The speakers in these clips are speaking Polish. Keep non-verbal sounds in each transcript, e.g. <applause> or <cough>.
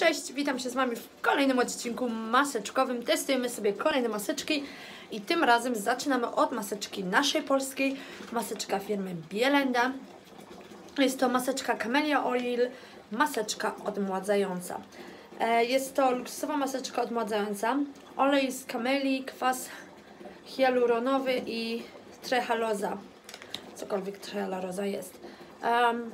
Cześć, witam się z Wami w kolejnym odcinku maseczkowym. Testujemy sobie kolejne maseczki i tym razem zaczynamy od maseczki naszej polskiej. Maseczka firmy Bielenda. Jest to maseczka Camellia Oil, maseczka odmładzająca. E, Jest to luksusowa maseczka odmładzająca. Olej z kamelii, kwas hialuronowy i trehaloza. Cokolwiek trehaloza jest. Em,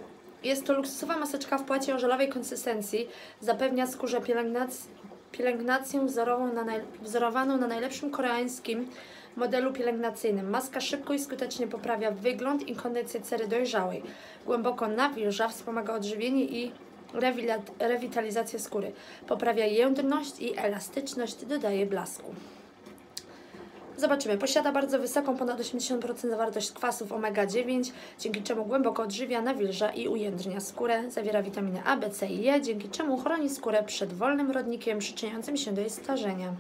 jest to luksusowa maseczka w płacie o żelowej konsystencji. Zapewnia skórze pielęgnac- pielęgnację wzorową na wzorowaną na najlepszym koreańskim modelu pielęgnacyjnym. Maska szybko i skutecznie poprawia wygląd i kondycję cery dojrzałej. Głęboko nawilża, wspomaga odżywienie i rewitalizację skóry. Poprawia jędrność i elastyczność, dodaje blasku. Zobaczymy. Posiada bardzo wysoką, ponad 80% zawartość kwasów omega-9, dzięki czemu głęboko odżywia, nawilża i ujędrnia skórę. Zawiera witaminy A, B, C i E, dzięki czemu chroni skórę przed wolnym rodnikiem przyczyniającym się do jej starzenia.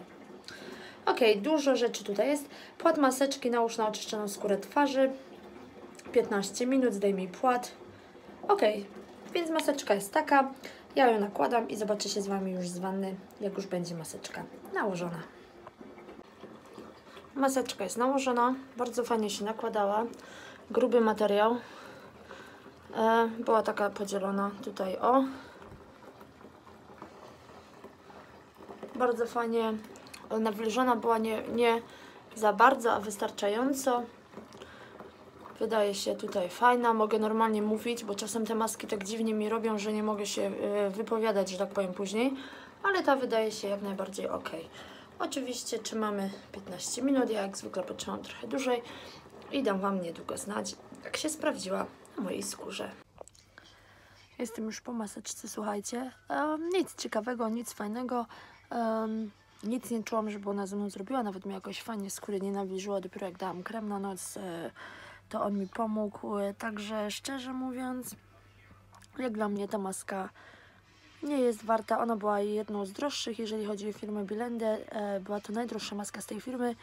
Ok, dużo rzeczy tutaj jest. Płat maseczki nałóż na oczyszczoną skórę twarzy. 15 minut, zdejmij płat. Ok, więc maseczka jest taka. Ja ją nakładam i zobaczę się z Wami już z wanny, jak już będzie maseczka nałożona. Maseczka jest nałożona, bardzo fajnie się nakładała. Gruby materiał. E, była taka podzielona tutaj o. Bardzo fajnie nawilżona była, nie, nie za bardzo, a wystarczająco. Wydaje się tutaj fajna. Mogę normalnie mówić, bo czasem te maski tak dziwnie mi robią, że nie mogę się e, wypowiadać, że tak powiem później. Ale ta wydaje się jak najbardziej ok. Oczywiście trzymamy 15 minut. Ja jak zwykle potrzymam trochę dłużej i dam Wam niedługo znać, jak się sprawdziła na mojej skórze. Jestem już po maseczce, słuchajcie. Um, nic ciekawego, nic fajnego. Um, nic nie czułam, żeby ona ze mną zrobiła. Nawet mi jakoś fajnie skóry nie nawilżyła. Dopiero jak dałam krem na noc, e, to on mi pomógł. E, Także szczerze mówiąc, jak dla mnie ta maska nie jest warta. Ona była jedną z droższych, jeżeli chodzi o firmę Bilendę. E, była to najdroższa maska z tej firmy.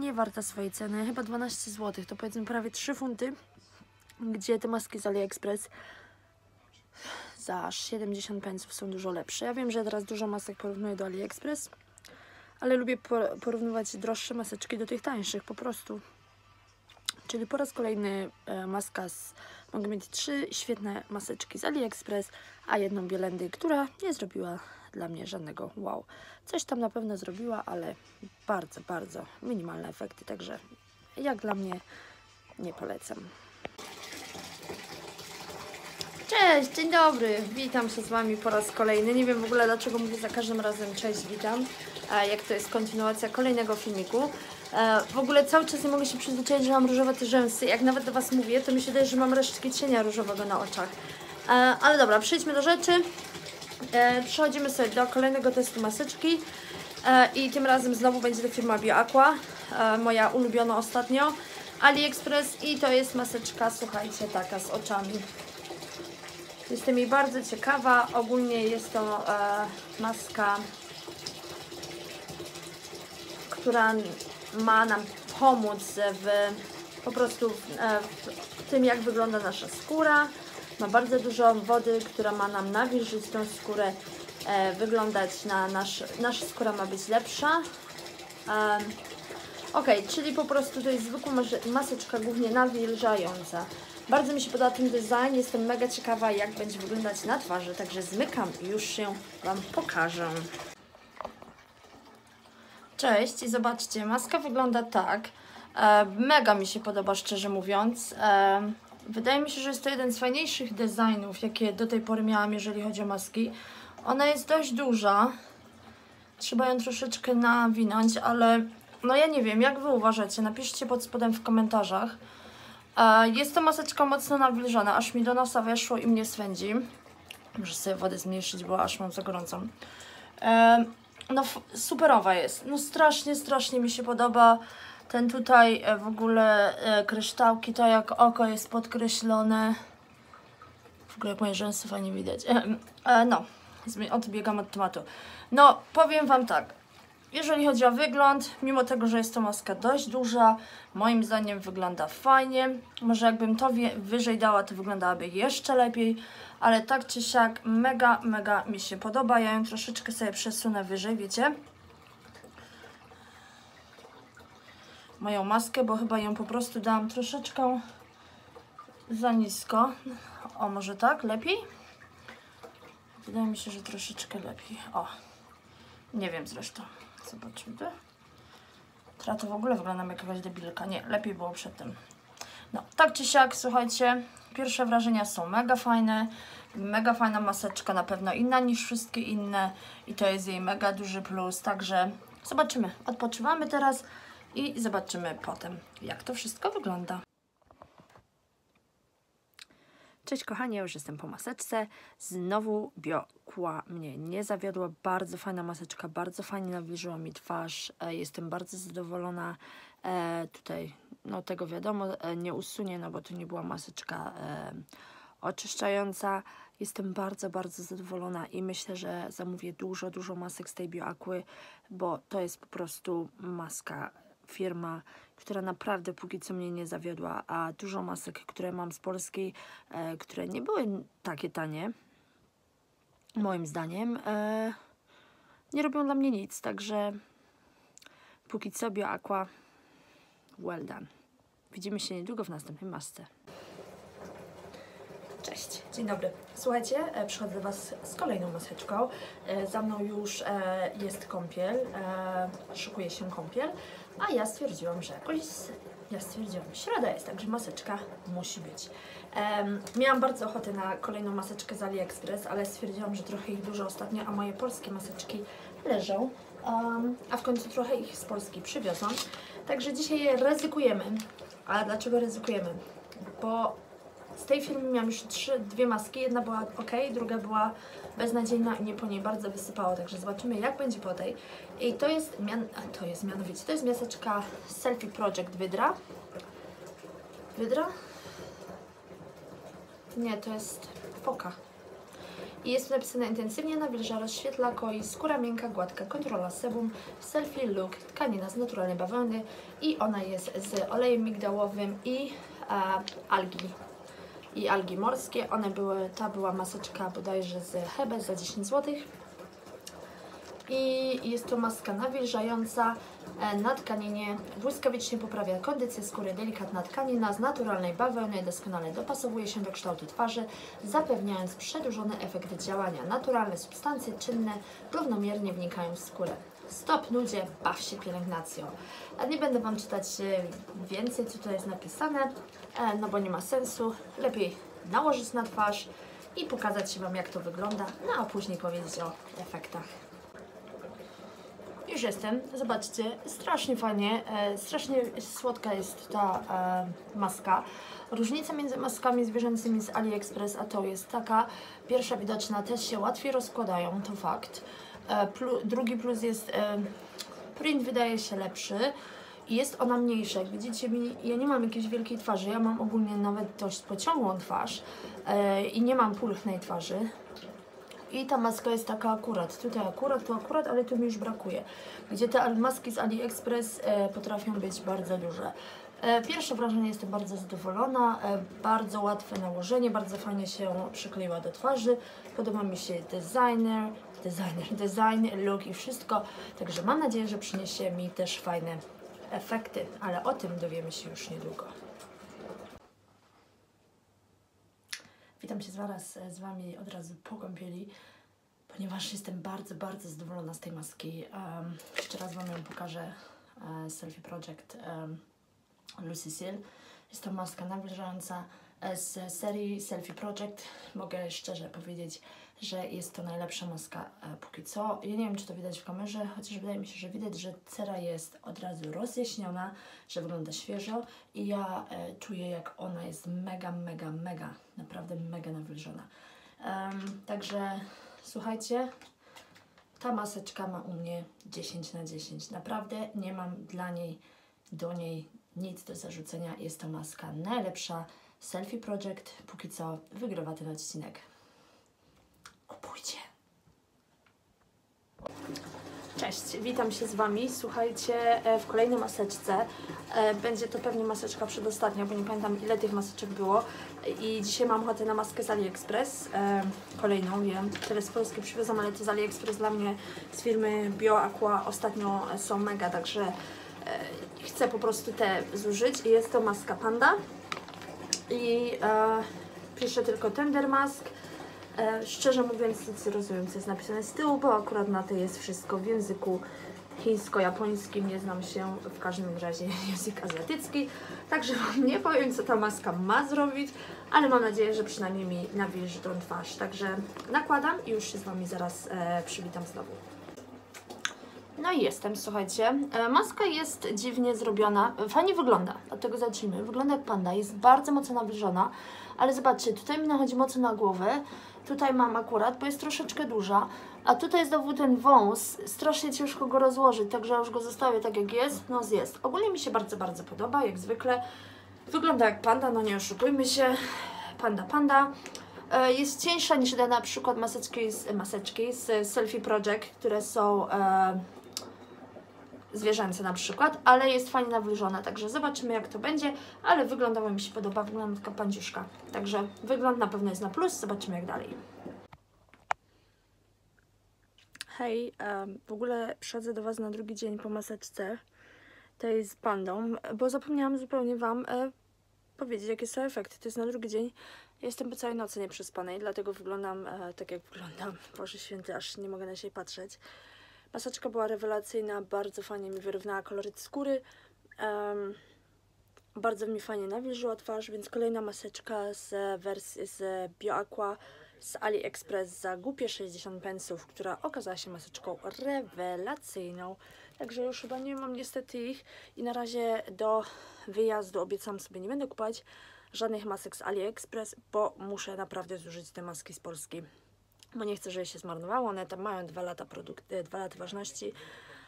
Nie warta swojej ceny, chyba 12 zł. To powiedzmy prawie 3 funty, gdzie te maski z AliExpress za 70 pensów są dużo lepsze. Ja wiem, że teraz dużo masek porównuję do AliExpress, ale lubię por- porównywać droższe maseczki do tych tańszych po prostu. Czyli po raz kolejny e, maska z... Mogę mieć trzy świetne maseczki z AliExpress, a jedną Bielendy, która nie zrobiła dla mnie żadnego wow. Coś tam na pewno zrobiła, ale bardzo, bardzo minimalne efekty, także jak dla mnie nie polecam. Cześć, dzień dobry. Witam się z Wami po raz kolejny. Nie wiem w ogóle dlaczego mówię za każdym razem cześć, witam. E, Jak to jest kontynuacja kolejnego filmiku. E, W ogóle cały czas nie mogę się przyzwyczaić, że mam różowe te rzęsy. Jak nawet do Was mówię, to mi się wydaje, że mam resztki cienia różowego na oczach. E, Ale dobra, przejdźmy do rzeczy. Przechodzimy sobie do kolejnego testu maseczki. I tym razem znowu będzie to firma BioAqua, moja ulubiona ostatnio. AliExpress i to jest maseczka, słuchajcie, taka z oczami. Jestem jej bardzo ciekawa. Ogólnie jest to e, maska, która ma nam pomóc w po prostu w, e, w tym, jak wygląda nasza skóra. Ma bardzo dużo wody, która ma nam nawilżyć tą skórę, e, wyglądać na nasz, nasza skóra ma być lepsza. E, Ok, czyli po prostu to jest zwykła mas- maseczka głównie nawilżająca. Bardzo mi się podoba ten design, jestem mega ciekawa jak będzie wyglądać na twarzy, także zmykam i już się Wam pokażę. Cześć i zobaczcie, maska wygląda tak. E, mega mi się podoba, szczerze mówiąc. E, wydaje mi się, że jest to jeden z fajniejszych designów, jakie do tej pory miałam, jeżeli chodzi o maski. Ona jest dość duża. Trzeba ją troszeczkę nawinąć, ale no ja nie wiem, jak Wy uważacie? Napiszcie pod spodem w komentarzach. Jest to maseczka mocno nawilżona, aż mi do nosa weszło i mnie swędzi. Muszę sobie wodę zmniejszyć, bo aż mam za gorącą. E, No superowa jest. No strasznie, strasznie mi się podoba. Ten tutaj e, w ogóle e, kryształki, to jak oko jest podkreślone. W ogóle jak moje rzęsy fajnie widać. <laughs> No, odbiegam od tematu. No, powiem Wam tak. Jeżeli chodzi o wygląd, mimo tego, że jest to maska dość duża, moim zdaniem wygląda fajnie. Może jakbym to wyżej dała, to wyglądałaby jeszcze lepiej, ale tak czy siak mega, mega mi się podoba. Ja ją troszeczkę sobie przesunę wyżej, wiecie? Moją maskę, bo chyba ją po prostu dałam troszeczkę za nisko. O, może tak? Lepiej? Wydaje mi się, że troszeczkę lepiej. O, nie wiem zresztą. Zobaczymy. Teraz to w ogóle wyglądam jak jakaś debilka. Nie, lepiej było przedtem. No, tak czy siak, słuchajcie, pierwsze wrażenia są mega fajne. Mega fajna maseczka, na pewno inna niż wszystkie inne i to jest jej mega duży plus, także zobaczymy. Odpoczywamy teraz i zobaczymy potem, jak to wszystko wygląda. Cześć kochani, ja już jestem po maseczce. Znowu biokła mnie nie zawiodła. Bardzo fajna maseczka, bardzo fajnie nawilżyła mi twarz. E, jestem bardzo zadowolona. E, tutaj, no tego wiadomo, e, nie usunie, no bo to nie była maseczka e, oczyszczająca. Jestem bardzo, bardzo zadowolona i myślę, że zamówię dużo, dużo masek z tej bioakły, bo to jest po prostu maska firma, która naprawdę póki co mnie nie zawiodła, a dużo masek, które mam z polskiej, e, które nie były takie tanie, moim zdaniem, e, nie robią dla mnie nic, także póki co BioAqua, well done. Widzimy się niedługo w następnej masce. Cześć, dzień dobry. Słuchajcie, e, przychodzę do Was z kolejną maseczką. Za mną już jest kąpiel, szykuje się kąpiel, a ja stwierdziłam, że jakoś, ja stwierdziłam, środa jest, także maseczka musi być. Em, miałam bardzo ochotę na kolejną maseczkę z AliExpress, ale stwierdziłam, że trochę ich dużo ostatnio, a moje polskie maseczki leżą, um, a w końcu trochę ich z Polski przywiozłam. Także dzisiaj ryzykujemy. A dlaczego ryzykujemy? Bo z tej firmy miałam już trzy, dwie maski. Jedna była ok, druga była beznadziejna i mnie po niej bardzo wysypało. Także zobaczymy, jak będzie po tej. I to jest, mian, to jest mianowicie, to jest miasteczka Selfie Project Wydra. Wydra? Nie, to jest foka. I jest napisane intensywnie nawilża, rozświetla, koi, skóra miękka, gładka, kontrola sebum, selfie look, tkanina z naturalnej bawełny i ona jest z olejem migdałowym i e, algi i algi morskie. One były, ta była maseczka bodajże z Hebe za 10 zł. I jest to maska nawilżająca e, na tkaninie, błyskawicznie poprawia kondycję skóry, delikatna tkanina z naturalnej bawełny doskonale dopasowuje się do kształtu twarzy, zapewniając przedłużony efekt działania. Naturalne substancje czynne równomiernie wnikają w skórę. Stop nudzie, baw się pielęgnacją. Nie będę Wam czytać e, więcej, co tutaj jest napisane, e, no bo nie ma sensu. Lepiej nałożyć na twarz i pokazać Wam, jak to wygląda, no a później powiedzieć o efektach. Już jestem, zobaczcie, strasznie fajnie, e, strasznie słodka jest ta e, maska. Różnica między maskami zwierzęcymi z AliExpress a tą jest taka, pierwsza widoczna, też się łatwiej rozkładają, to fakt. E, plu, drugi plus jest, e, print wydaje się lepszy i jest ona mniejsza. Jak widzicie, ja nie mam jakiejś wielkiej twarzy, ja mam ogólnie nawet dość pociągłą twarz e, i nie mam pulchnej twarzy. I ta maska jest taka akurat, tutaj akurat, to akurat, ale tu mi już brakuje. Gdzie te maski z AliExpress potrafią być bardzo duże. Pierwsze wrażenie jestem bardzo zadowolona, bardzo łatwe nałożenie, bardzo fajnie się przykleiła do twarzy. Podoba mi się designer, designer, design, look i wszystko. Także mam nadzieję, że przyniesie mi też fajne efekty, ale o tym dowiemy się już niedługo. Witam się zaraz z Wami od razu po kąpieli, ponieważ jestem bardzo, bardzo zadowolona z tej maski. Um, jeszcze raz Wam ją pokażę. E, Selfie Project um, Lucy Seal. Jest to maska nawilżająca e, z serii Selfie Project. Mogę szczerze powiedzieć, że jest to najlepsza maska e, póki co. Ja nie wiem, czy to widać w kamerze, chociaż wydaje mi się, że widać, że cera jest od razu rozjaśniona, że wygląda świeżo i ja e, czuję, jak ona jest mega, mega, mega, naprawdę mega nawilżona. Em, także słuchajcie, ta maseczka ma u mnie 10 na 10. Naprawdę nie mam dla niej, do niej nic do zarzucenia. Jest to maska najlepsza. Selfie Project póki co wygrywa ten odcinek. Kupujcie. Cześć. Witam się z Wami. Słuchajcie, e, w kolejnej maseczce. E, Będzie to pewnie maseczka przedostatnia, bo nie pamiętam ile tych maseczek było. I dzisiaj mam ochotę na maskę z AliExpress. e, Kolejną, wiem. Tyle z Polski przywiozłam, ale to z AliExpress dla mnie z firmy BioAqua ostatnio są mega, także chcę po prostu te zużyć. I jest to maska Panda. I e, piszę tylko Tender Mask. E, szczerze mówiąc, nic nie rozumiem, co jest napisane z tyłu, bo akurat na tej jest wszystko w języku chińsko-japońskim. Nie znam się w każdym razie <laughs> język azjatycki, także <laughs> nie powiem, co ta maska ma zrobić, ale mam nadzieję, że przynajmniej mi nawilży tą twarz. Także nakładam i już się z Wami zaraz e, przywitam znowu. No i jestem, słuchajcie. E, Maska jest dziwnie zrobiona. Fajnie wygląda, od tego zacznijmy. Wygląda jak panda, jest bardzo mocno nawilżona, ale zobaczcie, tutaj mi nachodzi mocno na głowę. Tutaj mam akurat, bo jest troszeczkę duża, a tutaj znowu ten wąs, strasznie ciężko go rozłożyć, także już go zostawię tak jak jest. No jest. Ogólnie mi się bardzo, bardzo podoba, jak zwykle. Wygląda jak panda, no nie oszukujmy się. Panda, panda. E, Jest cieńsza niż te na przykład maseczki z, maseczki z Selfie Project, które są e, zwierzęce na przykład, ale jest fajnie nawilżona, także zobaczymy jak to będzie, ale wyglądało mi się podoba, wygląda taka pandziuszka, także wygląd na pewno jest na plus, zobaczymy jak dalej. Hej, w ogóle przychodzę do Was na drugi dzień po maseczce tej z pandą, bo zapomniałam zupełnie Wam e, powiedzieć jakie są efekty, to jest na drugi dzień, jestem po całej nocy nieprzespanej, dlatego wyglądam e, tak jak wyglądam, Boże Święty, aż nie mogę na siebie patrzeć. Maseczka była rewelacyjna, bardzo fajnie mi wyrównała koloryt skóry. em, bardzo mi fajnie nawilżyła twarz, więc kolejna maseczka z wersji z BioAqua z AliExpress za głupie 60 pensów, która okazała się maseczką rewelacyjną. Także już chyba nie mam niestety ich i na razie do wyjazdu obiecam sobie nie będę kupować żadnych masek z AliExpress, bo muszę naprawdę zużyć te maski z Polski bo nie chcę, żeby się zmarnowało. One tam mają dwa lata, e, dwa lata ważności,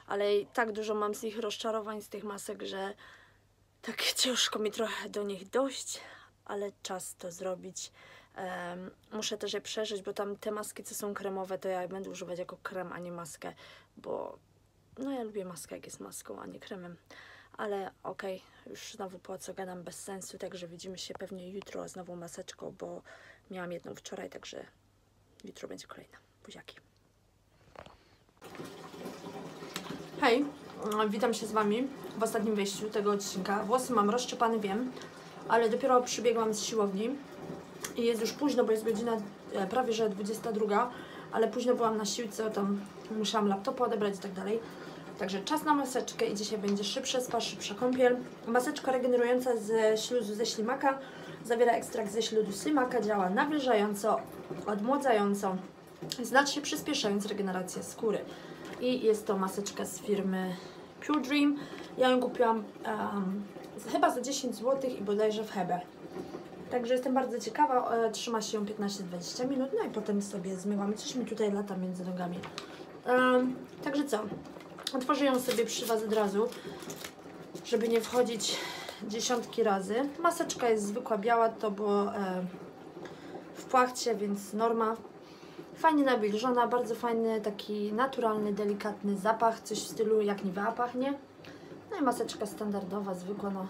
ale i tak dużo mam z nich rozczarowań, z tych masek, że tak <laughs> ciężko mi trochę do nich dojść, ale czas to zrobić. Em, muszę też je przeżyć, bo tam te maski, co są kremowe, to ja będę używać jako krem, a nie maskę, bo no ja lubię maskę, jak jest maską, a nie kremem. Ale okej, już znowu po co gadam bez sensu, także widzimy się pewnie jutro z nową maseczką, bo miałam jedną wczoraj, także Jutro będzie kolejna. Buziaki. Hej, witam się z Wami w ostatnim wejściu tego odcinka. Włosy mam rozszczepane, wiem, ale dopiero przybiegłam z siłowni i jest już późno, bo jest godzina e, prawie że 22, ale późno byłam na siłce, tam musiałam laptopa odebrać i tak dalej. Także czas na maseczkę i dzisiaj będzie szybsze spa, szybsza kąpiel. Maseczka regenerująca ze śluzu ze ślimaka. Zawiera ekstrakt ze śluzu ślimaka, działa nawilżająco, odmładzająco, znacznie przyspieszając regenerację skóry. I jest to maseczka z firmy Pure Dream. Ja ją kupiłam em, chyba za 10 zł i bodajże w Hebe. Także jestem bardzo ciekawa, e, trzyma się 15-20 minut, no i potem sobie zmywamy. Coś mi tutaj lata między nogami. Em, także co? Otworzę ją sobie przy Was od razu, żeby nie wchodzić dziesiątki razy. Maseczka jest zwykła, biała, to było e, w płachcie, więc norma. Fajnie nawilżona, bardzo fajny, taki naturalny, delikatny zapach, coś w stylu jak Nivea pachnie. No i maseczka standardowa, zwykła, no.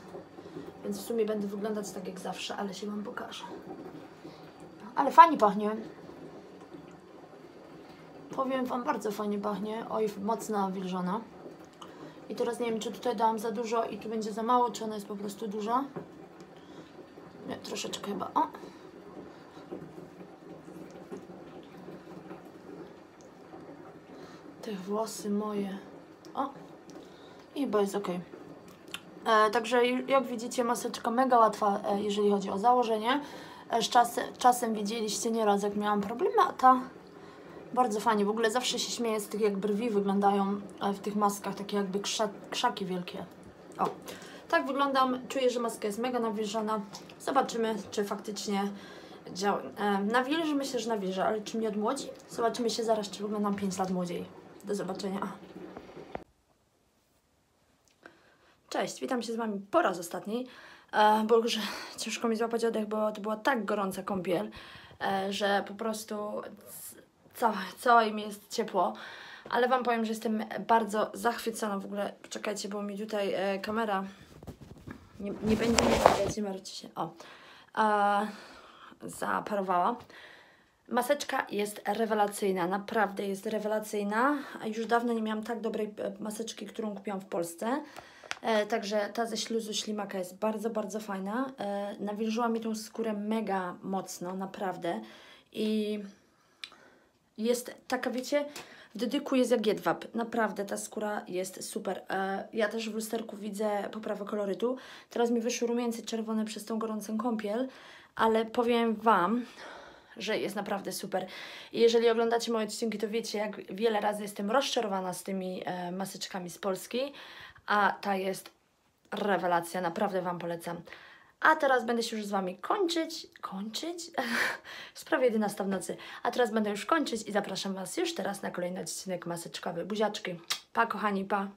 Więc w sumie będę wyglądać tak jak zawsze, ale się Wam pokażę. Ale fajnie pachnie. Powiem Wam, bardzo fajnie pachnie. Oj, mocno nawilżona. I teraz nie wiem, czy tutaj dałam za dużo i tu będzie za mało, czy ona jest po prostu duża. Nie, troszeczkę chyba. O! Te włosy moje. O! I chyba jest ok. E, także jak widzicie, maseczka mega łatwa, e, jeżeli chodzi o założenie. E, czasem, czasem widzieliście nieraz, jak miałam problemy, a ta bardzo fajnie. W ogóle zawsze się śmieję z tych, jak brwi wyglądają e, w tych maskach, takie jakby krza, krzaki wielkie. O, tak wyglądam. Czuję, że maska jest mega nawilżona. Zobaczymy, czy faktycznie działa. E, nawilży, myślę, że nawilży, ale czy mnie odmłodzi? Zobaczymy się zaraz, czy wyglądam 5 lat młodziej. Do zobaczenia. Cześć, witam się z Wami po raz ostatni, e, bo już ciężko mi złapać oddech, bo to była tak gorąca kąpiel, e, że po prostu całe, całe mi jest ciepło. Ale Wam powiem, że jestem bardzo zachwycona w ogóle. Poczekajcie, bo mi tutaj e, kamera nie, nie będzie mnie widać, nie martwcie się. O, e, zaparowała. Maseczka jest rewelacyjna, naprawdę jest rewelacyjna. Już dawno nie miałam tak dobrej e, maseczki, którą kupiłam w Polsce. E, także ta ze śluzu ślimaka jest bardzo, bardzo fajna. E, nawilżyła mi tą skórę mega mocno, naprawdę. I jest taka, wiecie, w dotyku jest jak jedwab. Naprawdę ta skóra jest super. E, ja też w lusterku widzę poprawę kolorytu. Teraz mi wyszły rumieńce czerwone przez tą gorącą kąpiel, ale powiem Wam, że jest naprawdę super. I jeżeli oglądacie moje odcinki, to wiecie, jak wiele razy jestem rozczarowana z tymi e, maseczkami z Polski, a ta jest rewelacja, naprawdę Wam polecam. A teraz będę się już z Wami kończyć. Kończyć? Jest prawie 11 w nocy. A teraz będę już kończyć i zapraszam Was już teraz na kolejny odcinek maseczkowy. Buziaczki. Pa, kochani, pa.